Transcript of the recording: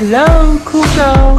Hello, cool girl.